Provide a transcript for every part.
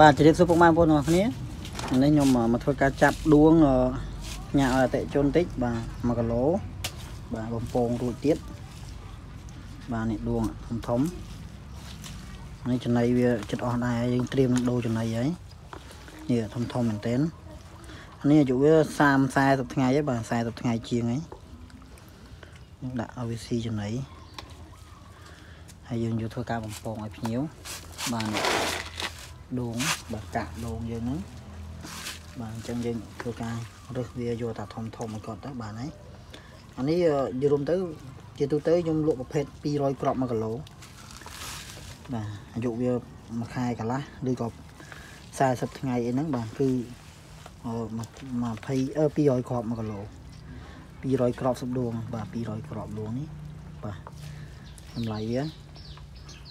បាទជម្រាបសួរពុកម៉ែបងប្អូនទាំងអស់គ្នានេះខ្ញុំមកធ្វើការចាប់ដួងញ៉ាឲ្យអតិជនតិចបាទ1គីឡូបាទបំពងរួចទៀតបាទនេះដួងធំធំនេះចំណីវាចិត្តអស់ដែរយើងត្រៀមនឹងដូរចំណីហើយនេះធំធំមែនទែននេះអាយុវា30 40ថ្ងៃហើយបាទ40ថ្ងៃជាងហើយយើងដាក់ឲ្យវាស៊ីចំណីហើយយើងយកធ្វើការបំពងឲ្យភ្ញៀវបាទ ដួងបាទកាក់ដួងយើងហ្នឹងបាទអញ្ចឹងយើងធ្វើការរើសវាយកតាធំធំឲ្យគាត់ទៅបាទហើយអានេះយល់រួមទៅ ជាទូទៅខ្ញុំលក់ប្រភេទ200គ្រាប់1គីឡូបាទអាយុវាមួយខែកន្លះឬក៏40ថ្ងៃអីហ្នឹងបាទគឺ20អឺ200គ្រាប់1គីឡូ200គ្រាប់សុបដួងបាទ200គ្រាប់ដួងនេះបាទតម្លៃវា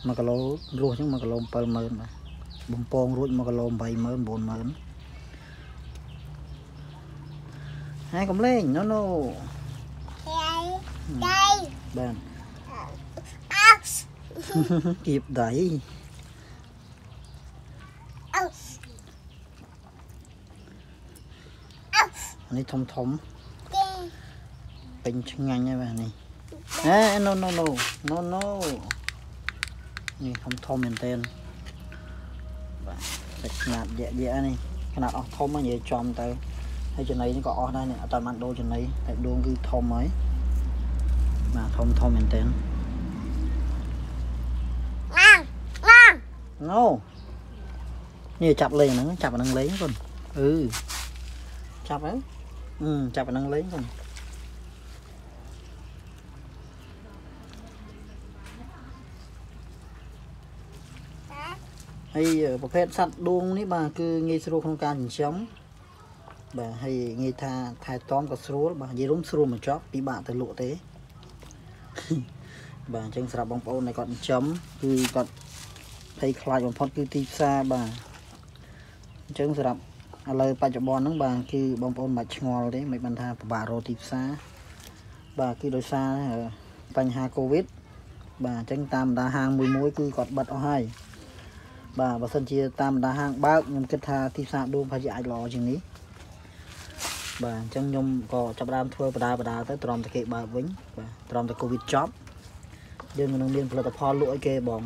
1គីឡូរស់អញ្ចឹង1គីឡូ70000បាទ បំពងរួច1គីឡូ80000 90000ហើយកុំលេងណូណូដៃបាទអោសគៀបដៃអោសអោសនេះធំធំទេពេញឆ្ងាញ់ហើយបាទនេះហេ no no no no no នេះធំធំមែនទែនបាទ សាច់ខ្នាតយៈយៈនេះខ្នាតអស់ធំហ្នឹងនិយាយចំទៅហើយចំណីនេះក៏អស់ដែរនេះអត់តាន់បានដូរចំណីតែដួងគឺធំហើយបាទធំធំមែនទែនណាងណាងណូនេះចាប់លេងហ្នឹងចាប់អាហ្នឹងលេងកូនអឺចាប់ហើយអឺចាប់អាហ្នឹងលេងកូន ហើយប្រភេទសត្វដួងនេះបាទគឺងាយស្រួលក្នុងការចិញ្ចឹមបាទហើយងាយថាថែទាំក៏ស្រួលបាទនិយាយរួមស្រួលមកចប់ពិបាកទៅលក់ទេបាទអញ្ចឹងសម្រាប់បងប្អូនដែលគាត់ចិញ្ចឹមគឺគាត់ភ័យខ្លាចបំផុតគឺទីផ្សារបាទអញ្ចឹងសម្រាប់ឥឡូវបច្ចុប្បន្នហ្នឹងបាទគឺបងប្អូនមិនបាច់ឆ្ងល់ទេមិនបានថាពិបាករកទីផ្សារបាទគឺដោយសារបញ្ហាកូវីដបាទអញ្ចឹងតាមបណ្ដាហាងមួយមួយគឺគាត់បិទអស់ហើយ បាទបើសិនជាតាមបណ្ដាហាងបើកខ្ញុំគិតថាទីផ្សារដូងប្រហែលជាអាចល្អជាងនេះបាទអញ្ចឹងខ្ញុំក៏ចាប់ផ្ដើមធ្វើបដាបដាទៅទ្រាំតែគេបើកវិញបាទទ្រាំតែកូវីដចប់យើងនឹងមានផលិតផលលក់ឲ្យគេបង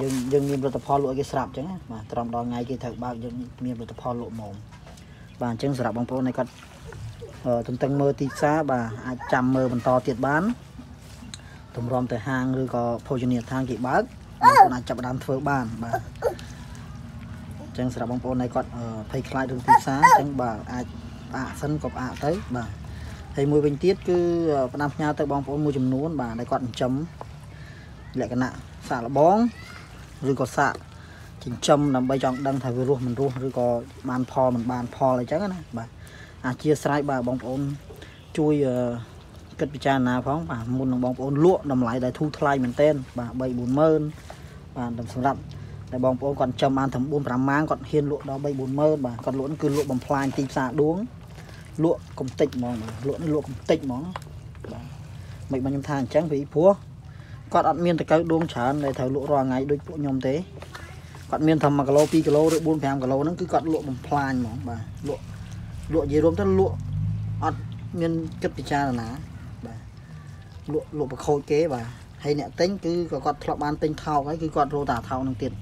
យើងយើងមានផលិតផលលក់ឲ្យគេស្រាប់អញ្ចឹងបាទត្រឹមដល់ថ្ងៃគេត្រូវបើកយើងមានផលិតផលលក់ហ្មងបាទអញ្ចឹងសម្រាប់បងប្អូនដែលគាត់ទន្ទឹងមើលទីផ្សារបាទអាចចាំមើលបន្តទៀតបានតម្រាំទៅហាងឬក៏ភោជនីយដ្ឋានគេបើក បងប្អូនអាចចាប់ដើមធ្វើបានបាទអញ្ចឹងសម្រាប់បងប្អូនដែលគាត់ភ័យខ្លាចរឿងទីផ្សារអញ្ចឹងបាទអាចផ្អាកសិនក៏ផ្អាកទៅបាទហើយមួយវិញទៀតគឺផ្ដាំផ្ញើទៅបងប្អូនមួយចំនួន បាទដែលគាត់ចិញ្ចឹមលក្ខណៈសាកលបងឬក៏សាកចិញ្ចឹមដើម្បីចង់ដឹងថាវារស់មិនរស់ឬក៏បានផលមិនបានផលអីចឹងណាបាទអធិស្ស្រ័យបាទបងប្អូនជួយគិតពិចារណាផងបាទមុននឹងបងប្អូនលក់តម្លៃដែលធូរថ្លៃមែនទែនបាទ3 40000 បាទសម្រាប់តែបងប្អូនគាត់ចំបានត្រឹម4 5ម៉ាងគាត់ហ៊ានលក់ដល់3 40000បាទគាត់លក់គឺលក់បំផ្លាញទីផ្សារដួងលក់កំតិចហ្មងបាទលក់នេះលក់កំតិចហ្មងបាទមិនបានខ្ញុំថាអញ្ចឹងពីព្រោះគាត់អត់មានតកៅដួងច្រើនដែលត្រូវលក់រាល់ថ្ងៃដូចពួកខ្ញុំទេគាត់មានតែ1គីឡូ2គីឡូឬ4 5គីឡូហ្នឹងគឺគាត់លក់បំផ្លាញហ្មងបាទលក់លក់និយាយរួមទៅលក់អត់មានគិតពិចារណាបាទលក់លក់ប្រខូចគេបាទ ហើយអ្នកទិញគឺក៏គាត់ធ្លាប់បានទិញថោកហើយគឺគាត់រកតាថោកហ្នឹងទៀត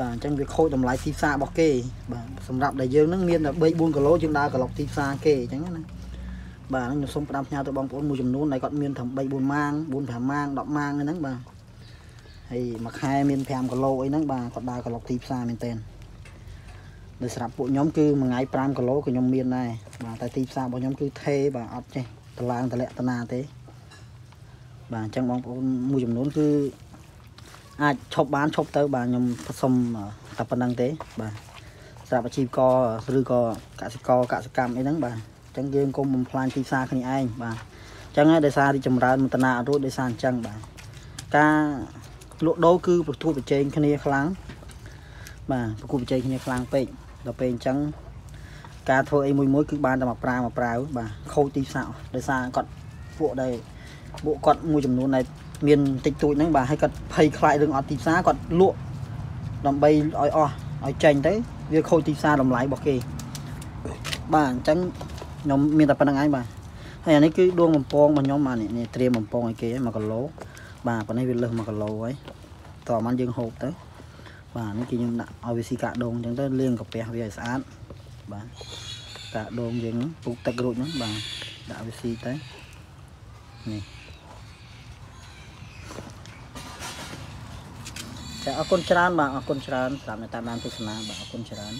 បាទអញ្ចឹងវាខូចតម្លៃទីផ្សាររបស់គេបាទសម្រាប់ដែលយើងនឹងមានតែ3 4គីឡូយើងដើរក្លុកទីផ្សារគេអញ្ចឹងណាបាទខ្ញុំសូមផ្ដាំផ្ញើទៅបងប្អូនមួយចំនួនដែលគាត់មានត្រឹម3 4ម៉ាង4 5ម៉ាង10ម៉ាងហ្នឹងបាទហើយមួយខែមាន5គីឡូអីហ្នឹងបាទគាត់ដើរក្លុកទីផ្សារមែនតើដោយស្រាប់ពួកខ្ញុំគឺមួយថ្ងៃ5គីឡូក៏ខ្ញុំមានដែរបាទតែទីផ្សាររបស់ខ្ញុំគឺថេបាទអត់ចេះតឡើងតលាក់តណាទេ បាទអញ្ចឹងបងប្អូនមួយចំនួនគឺអាចឈប់បានឈប់ទៅបាទខ្ញុំសុំតែប៉ុណ្្នឹងទេបាទសម្រាប់អាជីវករឬក៏កសិករកសិកម្មអីហ្នឹងបាទអញ្ចឹងយើងកុំបំផ្លាញទីផ្សារគ្នាឯងបាទអញ្ចឹងហើយដោយសាររីចម្រើនមន្តនាអត់រួចដោយសារអញ្ចឹងបាទការលក់ដូរគឺប្រទូប្រជែងគ្នាខ្លាំងបាទប្រគួតប្រជែងគ្នាខ្លាំងពេកដល់ពេលអញ្ចឹងការធ្វើអីមួយមួយគឺបានតែមកប្រាមកប្រាវបាទខូចទីផ្សារដោយសារគាត់ពួកដែល ពួកគាត់មួយចំនួនដែលមានតិចតួចហ្នឹងបាទឲ្យគាត់ភ័យខ្លាចរឿងអត់ទីផ្សារគាត់លក់ដើម្បីឲ្យអស់ឲ្យចេញទៅវាខូចទីផ្សារតម្លៃរបស់គេបាទអញ្ចឹងខ្ញុំមានតែប៉ុណ្្នឹងឯងបាទហើយអានេះគឺដួងបំពងរបស់ខ្ញុំបាទនេះនេះត្រៀមបំពងឲ្យគេ1គីឡូបាទប៉ុណ្នេះវាលើស1គីឡូហើយតោះมันយើងហូបទៅបាទនេះគឺខ្ញុំដាក់ឲ្យវាស៊ីកាកដូងអញ្ចឹងទៅលាងកាពះវាឲ្យស្អាតបាទកាកដូងយើងពុកទឹករួចហ្នឹងបាទដាក់វាស៊ីទៅនេះ ចាអរគុណច្រើនបាទអរគុណច្រើនសម្រាប់អ្នកតាមដានទស្សនាបាទអរគុណច្រើន